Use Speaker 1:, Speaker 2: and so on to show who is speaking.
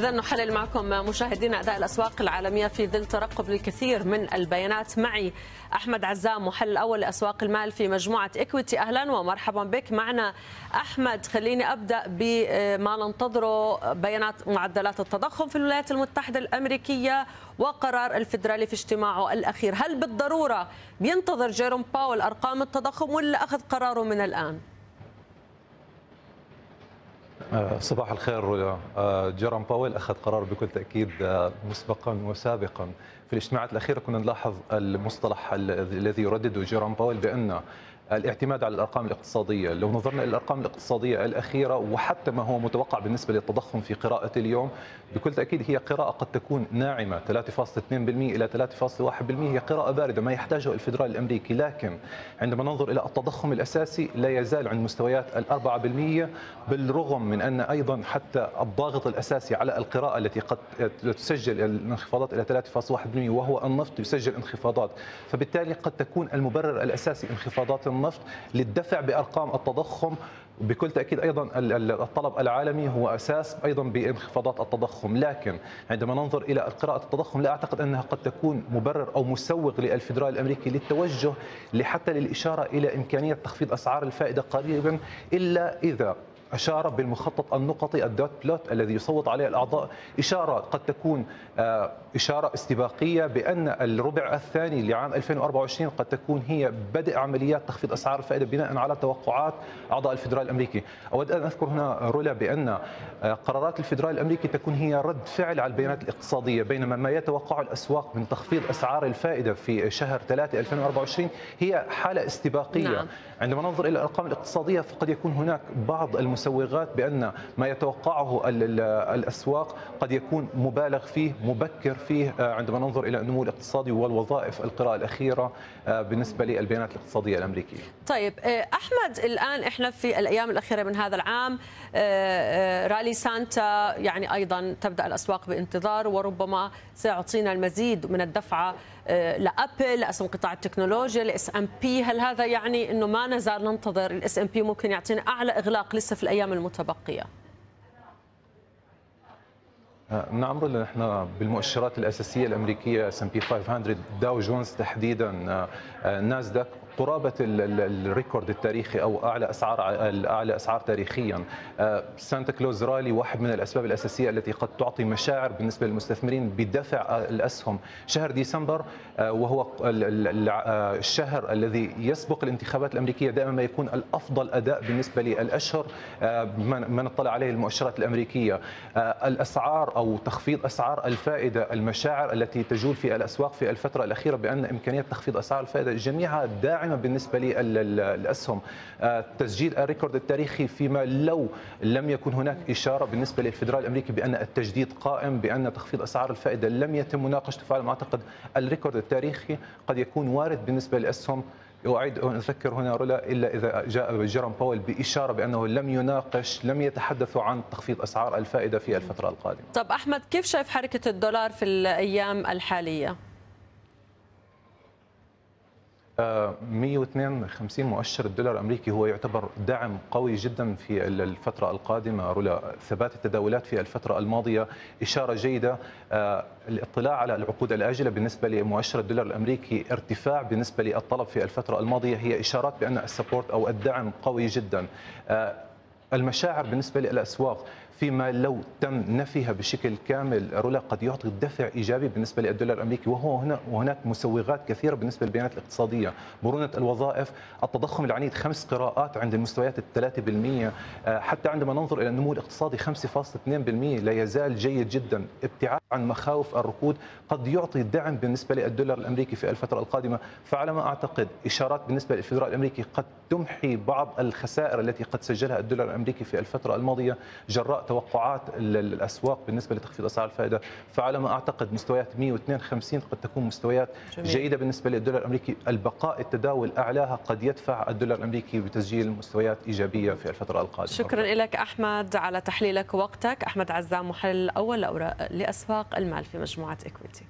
Speaker 1: إذا نحلل معكم مشاهدينا أداء الأسواق العالمية في ظل ترقب للكثير من البيانات. معي أحمد عزام محلل الأول لأسواق المال في مجموعة إكويتي. أهلا ومرحبا بك. معنا أحمد خليني أبدأ بما ننتظره بيانات معدلات التضخم في الولايات المتحدة الأمريكية وقرار الفدرالي في اجتماعه الأخير. هل بالضرورة بينتظر جيروم باول أرقام التضخم ولا أخذ قراره من الآن؟
Speaker 2: آه، صباح الخير رولا آه، جيرام باويل أخذ قرار بكل تأكيد آه، مسبقا وسابقا. في الاجتماعات الأخيرة كنا نلاحظ المصطلح الذي يردده جيرام باويل بأن الاعتماد على الأرقام الاقتصادية، لو نظرنا إلى الأرقام الاقتصادية الأخيرة وحتى ما هو متوقع بالنسبة للتضخم في قراءة اليوم بكل تأكيد هي قراءة قد تكون ناعمة. 3.2% إلى 3.1% هي قراءة باردة ما يحتاجه الفدرالي الأمريكي، لكن عندما ننظر إلى التضخم الأساسي لا يزال عند مستويات ال 4% بالرغم من أن أيضا حتى الضاغط الأساسي على القراءة التي قد تسجل الانخفاضات إلى 3.1% وهو النفط يسجل انخفاضات، فبالتالي قد تكون المبرر الأساسي انخفاضات النفط للدفع بأرقام التضخم. بكل تأكيد أيضا الطلب العالمي هو أساس أيضا بانخفاضات التضخم، لكن عندما ننظر إلى قراءة التضخم لا أعتقد أنها قد تكون مبرر أو مسوغ للفدرالي الأمريكي للتوجه لحتى للإشارة إلى إمكانية تخفيض أسعار الفائدة قريبا إلا إذا أشار بالمخطط النقطي الدوت بلوت الذي يصوت عليه الأعضاء. إشارة قد تكون آه، إشارة استباقية بأن الربع الثاني لعام 2024 قد تكون هي بدء عمليات تخفيض أسعار الفائدة بناء على توقعات أعضاء الفدرالي الأمريكي. أود أن أذكر هنا رولا بأن آه، قرارات الفدرالي الأمريكي تكون هي رد فعل على البيانات الاقتصادية بينما ما يتوقع الأسواق من تخفيض أسعار الفائدة في شهر 3 2024 هي حالة استباقية. نعم. عندما ننظر إلى الأرقام الاقتصادية فقد يكون هناك بعض المسوغات بأن ما يتوقعه الأسواق قد يكون مبالغ فيه مبكر فيه آه، عندما ننظر إلى النمو الاقتصادي والوظائف. القراءة الأخيرة آه، بالنسبة للبيانات الاقتصادية الأمريكية.
Speaker 1: طيب آه، أحمد الآن إحنا في الأيام الأخيرة من هذا العام رالي سانتا يعني أيضا تبدأ الأسواق بانتظار وربما سيعطينا المزيد من الدفعة لأبل لاسهم قطاع التكنولوجيا ل S&P هل هذا يعني إنه ما نزال ننتظر ال S&P ممكن يعطينا أعلى إغلاق لسه في الأيام المتبقية؟
Speaker 2: نعم رولا نحن بالمؤشرات الأساسية الأمريكية S&P 500 داو جونز تحديدا ناسداك قرابه ال record التاريخي أو أعلى أسعار أعلى أسعار تاريخيا. آه، Santa Claus rally واحد من الأسباب الأساسية التي قد تعطي مشاعر بالنسبة للمستثمرين بدفع الأسهم. شهر ديسمبر آه، وهو آه، الشهر الذي يسبق الانتخابات الأمريكية دائما ما يكون الأفضل أداء بالنسبة للأشهر ما نطلع عليه المؤشرات الأمريكية. الأسعار أو تخفيض أسعار الفائدة المشاعر التي تجول في الأسواق في الفترة الأخيرة بأن إمكانية تخفيض أسعار الفائدة جميعها داعمه دائما بالنسبة للأسهم. آه، تسجيل الريكورد التاريخي فيما لو لم يكن هناك إشارة بالنسبة للفدرال الأمريكي بأن التجديد قائم بأن تخفيض أسعار الفائدة لم يتم مناقشته فعلى أعتقد الريكورد التاريخي قد يكون وارد بالنسبة للأسهم. أعيد أن أذكر هنا رولا إلا إذا جاء جيروم باول بإشارة بأنه لم يناقش لم يتحدثوا عن تخفيض أسعار الفائدة في الفترة القادمة.
Speaker 1: طب أحمد كيف شايف حركة الدولار في الأيام الحالية؟
Speaker 2: 152 مؤشر الدولار الأمريكي هو يعتبر دعم قوي جدا في الفترة القادمة رولا ثبات التداولات في الفترة الماضية. إشارة جيدة آه، الاطلاع على العقود الآجلة بالنسبة لمؤشر الدولار الأمريكي ارتفاع بالنسبة للطلب في الفترة الماضية. هي إشارات بأن السبورت أو الدعم قوي جدا. آه، المشاعر بالنسبة للأسواق فيما لو تم نفيها بشكل كامل رولا قد يعطي دفع إيجابي بالنسبة للدولار الأمريكي. وهو هنا وهناك مسوغات كثيرة بالنسبة للبيانات الاقتصادية، مرونة الوظائف، التضخم العنيد خمس قراءات عند المستويات ال 3% آه، حتى عندما ننظر إلى النمو الاقتصادي 5.2% لا يزال جيد جدا، ابتعاد عن مخاوف الركود قد يعطي دعم بالنسبة للدولار الأمريكي في الفترة القادمة، فعلى ما أعتقد إشارات بالنسبة للفدرال الأمريكي قد تمحي بعض الخسائر التي قد سجلها الدولار الأمريكي في الفترة الماضية جراء توقعات الأسواق بالنسبة لتخفيض أسعار الفائدة. فعلى ما أعتقد مستويات 152 قد تكون مستويات جميل. جيدة بالنسبة للدولار الأمريكي. البقاء التداول أعلاها قد يدفع الدولار الأمريكي بتسجيل مستويات إيجابية في الفترة القادمة.
Speaker 1: شكرا لك أحمد على تحليلك ووقتك. أحمد عزام محلل اول لأوراق لأسواق. المال في مجموعة إكويتي.